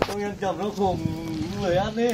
tôi ăn chậm nó khùng người ăn đi.